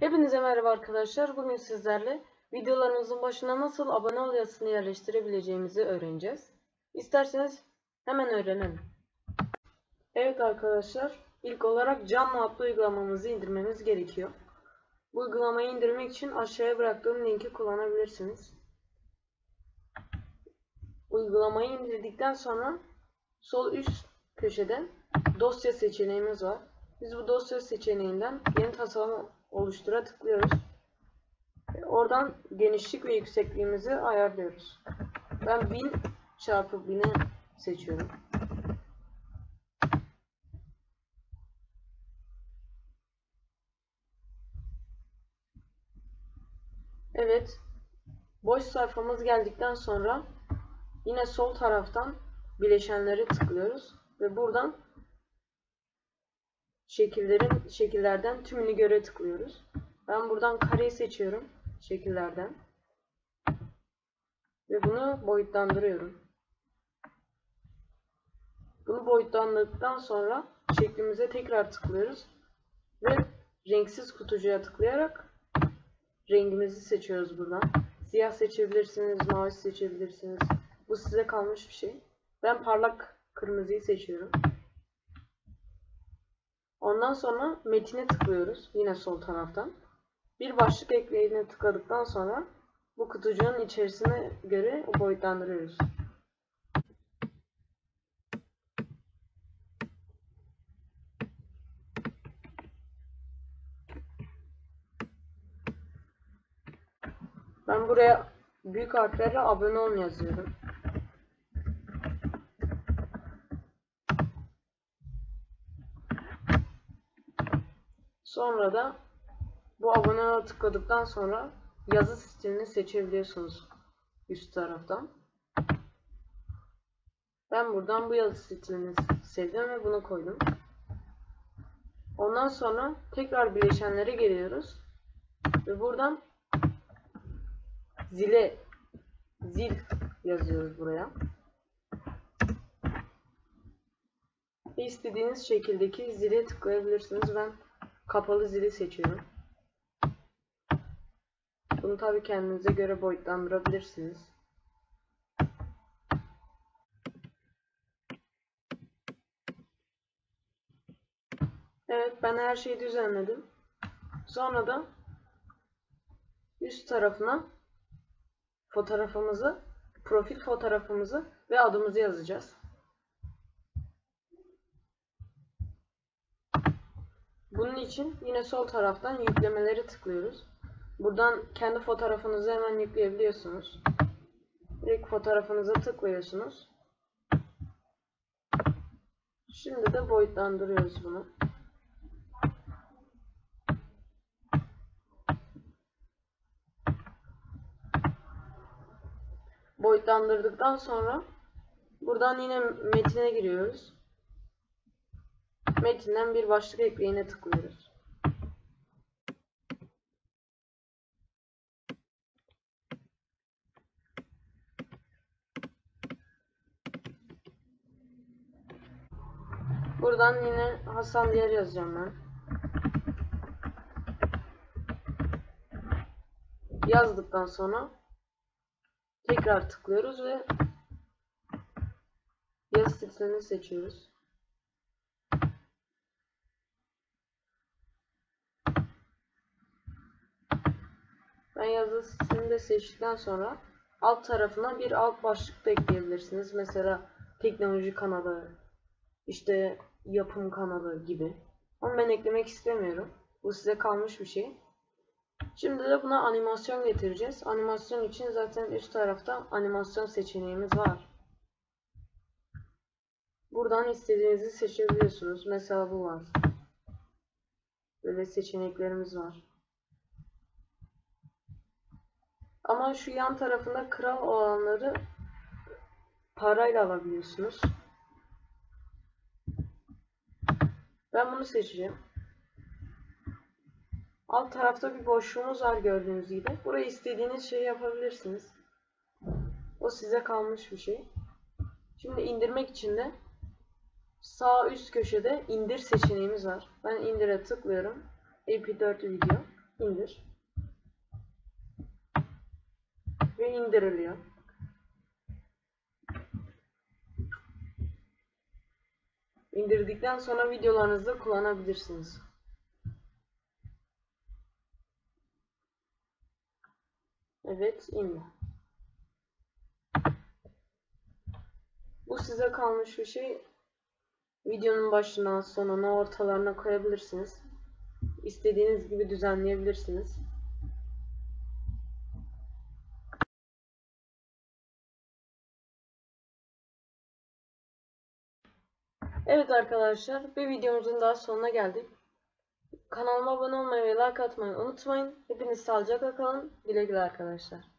Hepinize merhaba arkadaşlar. Bugün sizlerle videolarımızın başına nasıl abone ol yazısını yerleştirebileceğimizi öğreneceğiz. İsterseniz hemen öğrenelim. Evet arkadaşlar, ilk olarak Canlı adlı uygulamamızı indirmemiz gerekiyor. Bu uygulamayı indirmek için aşağıya bıraktığım linki kullanabilirsiniz. Uygulamayı indirdikten sonra sol üst köşede dosya seçeneğimiz var. Biz bu dosya seçeneğinden yeni tasarım oluştura tıklıyoruz. Oradan genişlik ve yüksekliğimizi ayarlıyoruz. Ben 1000 çarpı 1000'i seçiyorum. Evet. Boş sayfamız geldikten sonra yine sol taraftan bileşenleri tıklıyoruz ve buradan şekillerin şekillerden tümünü göre tıklıyoruz. Ben buradan kareyi seçiyorum şekillerden. Ve bunu boyutlandırıyorum. Bunu boyutlandırdıktan sonra şeklimize tekrar tıklıyoruz. Ve renksiz kutucuya tıklayarak rengimizi seçiyoruz buradan. Siyah seçebilirsiniz, mavi seçebilirsiniz. Bu size kalmış bir şey. Ben parlak kırmızıyı seçiyorum. Ondan sonra metine tıklıyoruz. Yine sol taraftan. Bir başlık ekleyine tıkladıktan sonra bu kutucuğun içerisine göre boyutlandırıyoruz. Ben buraya büyük harflerle abone ol yazıyorum. Sonra da bu abone ol tıkladıktan sonra yazı stilini seçebiliyorsunuz üst taraftan. Ben buradan bu yazı stilini sevdim ve bunu koydum. Ondan sonra tekrar bileşenlere geliyoruz. Ve buradan zile zil yazıyoruz buraya. Ve istediğiniz şekildeki zile tıklayabilirsiniz. Ben kapalı zili seçiyorum. Bunu tabi kendinize göre boyutlandırabilirsiniz. Evet ben her şeyi düzenledim. Sonra da üst tarafına fotoğrafımızı, profil fotoğrafımızı ve adımızı yazacağız. Bunun için yine sol taraftan yüklemeleri tıklıyoruz. Buradan kendi fotoğrafınızı hemen yükleyebiliyorsunuz. İlk fotoğrafınıza tıklıyorsunuz. Şimdi de boyutlandırıyoruz bunu. Boyutlandırdıktan sonra buradan yine metine giriyoruz. Metinden bir başlık ekleyine tıklıyoruz. Buradan yine Hasan Diyer yazacağım ben. Yazdıktan sonra tekrar tıklıyoruz ve yazı stilini seçiyoruz. Ben yazı stilini de seçtikten sonra alt tarafına bir alt başlık da ekleyebilirsiniz. Mesela teknoloji kanalı, işte yapım kanalı gibi. Ama ben eklemek istemiyorum. Bu size kalmış bir şey. Şimdi de buna animasyon getireceğiz. Animasyon için zaten üst tarafta animasyon seçeneğimiz var. Buradan istediğinizi seçebiliyorsunuz. Mesela bu var. Böyle seçeneklerimiz var. Ama şu yan tarafında kral olanları parayla alabiliyorsunuz. Ben bunu seçeceğim. Alt tarafta bir boşluğumuz var gördüğünüz gibi. Buraya istediğiniz şeyi yapabilirsiniz. O size kalmış bir şey. Şimdi indirmek için de sağ üst köşede indir seçeneğimiz var. Ben indire tıklıyorum. MP4 video. indir. Ve indiriliyor. İndirdikten sonra videolarınızda kullanabilirsiniz. Evet, indi. Bu size kalmış bir şey. Videonun başına, sonuna, ortalarına koyabilirsiniz. İstediğiniz gibi düzenleyebilirsiniz. Evet arkadaşlar, bir videomuzun daha sonuna geldik. Kanalıma abone olmayı ve like atmayı unutmayın. Hepiniz sağlıcakla kalın. Güle güle arkadaşlar.